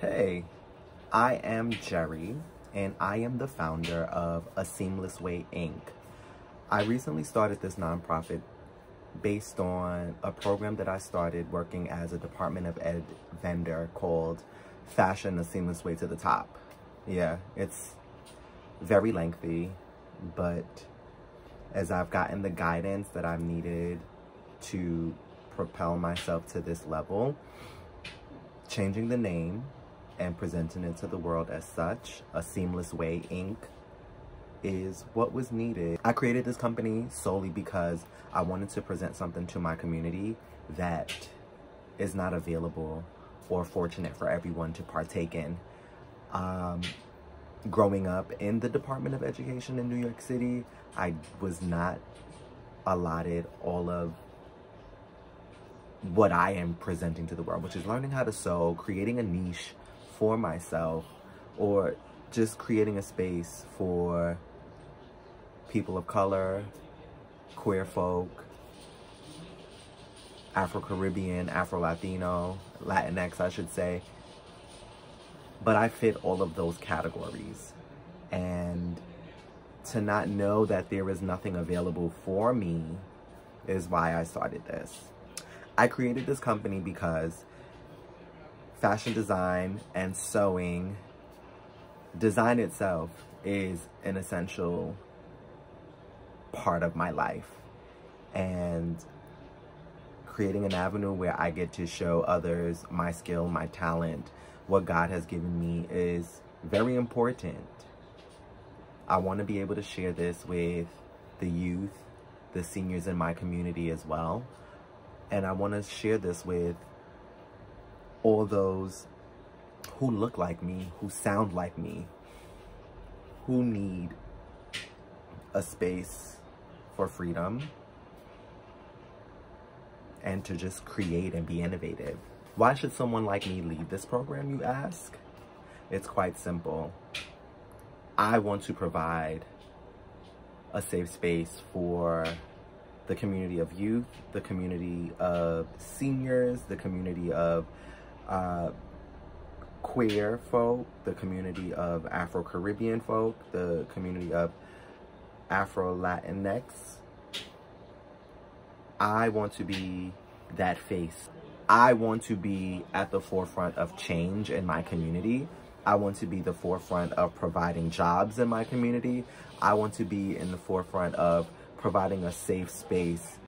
Hey, I am Jerri, and I am the founder of A Seamless Way Inc. I recently started this nonprofit based on a program that I started working as a Department of Ed vendor called Fashion A Seamless Way to the Top. Yeah, it's very lengthy, but as I've gotten the guidance that I've needed to propel myself to this level, changing the name and presenting it to the world as such, A Seamless Way Inc. is what was needed. I created this company solely because I wanted to present something to my community that is not available or fortunate for everyone to partake in. Um, growing up in the Department of Education in New York City, I was not allotted all of what I am presenting to the world, which is learning how to sew, creating a niche for myself or just creating a space for people of color, queer folk, Afro-Caribbean, Afro-Latino, Latinx, I should say. But I fit all of those categories. And to not know that there is nothing available for me is why I started this. I created this company because fashion design and sewing, design itself is an essential part of my life. And creating an avenue where I get to show others my skill, my talent, what God has given me is very important. I want to be able to share this with the youth, the seniors in my community as well. And I want to share this with all those who look like me, who sound like me, who need a space for freedom and to just create and be innovative. Why should someone like me lead this program, you ask? It's quite simple. I want to provide a safe space for the community of youth, the community of seniors, the community of uh, queer folk, the community of Afro-Caribbean folk, the community of Afro-Latinx. I want to be that face. I want to be at the forefront of change in my community. I want to be the forefront of providing jobs in my community. I want to be in the forefront of providing a safe space